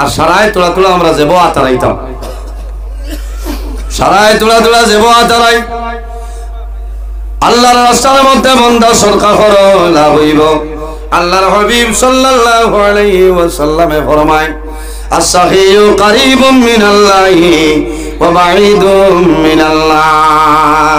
আর সারায় তোলা তোলা আমরা যাব আতারাইতাম সারায় তোলা তোলা যাব আতারাই আল্লাহর রাস্তার মধ্যে বন্ধ সরকার করো লাভ হইব। আল্লাহর হাবিব সাল্লাল্লাহু আলাইহি ওয়াসাল্লামে ফরমায় আস-সাহিয়ু কারীবুম মিনাল্লাহি ওয়া বাঈদুম মিনাল্লাহ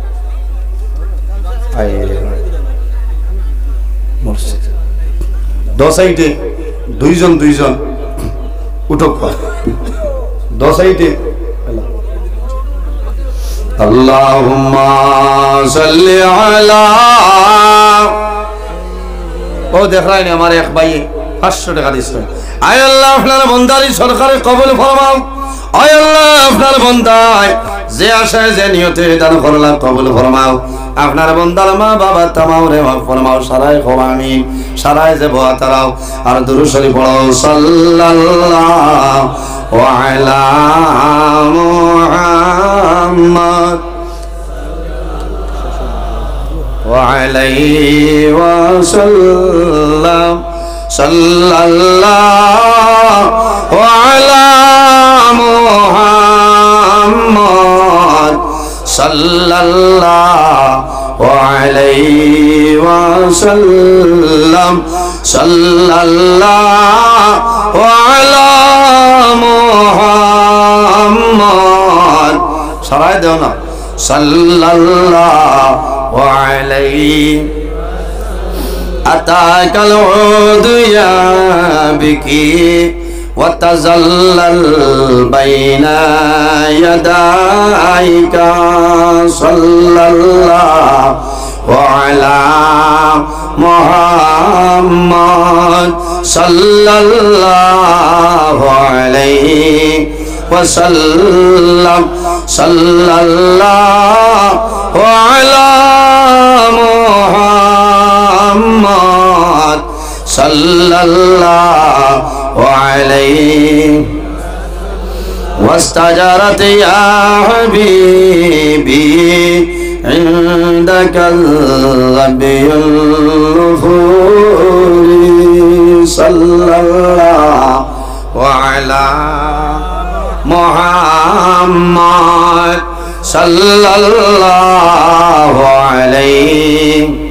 মরছে দুইজন দুইজন উঠক দ সাইডে আল্লাহুম্মা সাল্লি আলা ও দেখ আমার এক ভাই পাঁচশো টাকা দিচ্ছে আয় আল্লাহ, আপনার বন্দারি সরকারের কবল ফরমাও। আল্লাহ আপনার বন্দায় যে আশায় যে নিয়তে দান করলাম কবল ফরমাও আপনার বন্দার মা বাবা তামাও রে মা ফরমাও সারাই খোয়ামি সারাই যে বোয়া তারাও আর দুরুশরী পড়ো সাল্লাল্লাহু আলা মুহাম্মদ وعليه وسلم সাল্লাল্লাহু আলা মুহাম্মদ সাল্লাল্লাহু আলাইহি ওয়াসাল্লাম সাল্লাল্লাহু আলা মুহাম্মদ সবাই দেও না সাল্লাল্লাহু আলাইহি أتاك العود يا بكي وتزلل بين يديك صلى الله وعلى محمد صلى الله عليه وسلم صلى الله على محمد صلى الله عليه واستجرت يا حبيبي عندك الغبي النفور صلى الله على محمد صلى الله عليه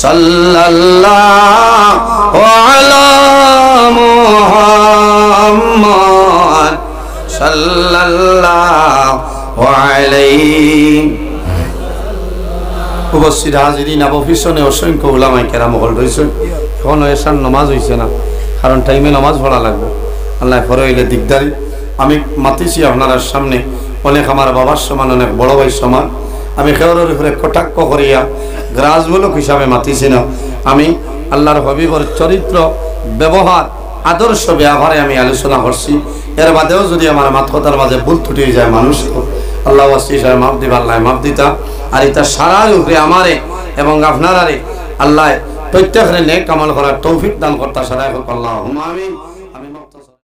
সাল্লাল্লাহু আলা মুহাম্মদ সাল্লাল্লাহু আলাইহি উপস্থিত হাজিরিন আবু অসংখ্য ওলামাই কেরাম হল রয়েছে এখনও এসার নমাজ হয়েছে না, কারণ টাইমে নমাজ পড়া লাগবে। আল্লাহ ফরে হইলে দিগদারি। আমি মাতিছি আপনার সামনে। অনেক আমার বাবার সমান, অনেক বড় ভাই সমান। আমি খেওরের উপরে কটাক্ষ করিয়া গ্রাসমূলক হিসাবে মাতিছি না আমি আল্লাহর হবিবর চরিত্র, ব্যবহার, আদর্শ ব্যবহারে আমি আলোচনা করছি। এর বাদেও যদি আমার মাতকতার মাঝে ভুল ত্রুটি যায় মানুষ, আল্লাহ সাহেব মাফ দিবা, আল্লাহ মাফ দিতা। আর এটা সারার উপরে আমারে এবং আপনারারে আল্লাহ প্রত্যেকের নেক কামাল করার তৌফিক দান করতা সারাই হোক আল্লাহ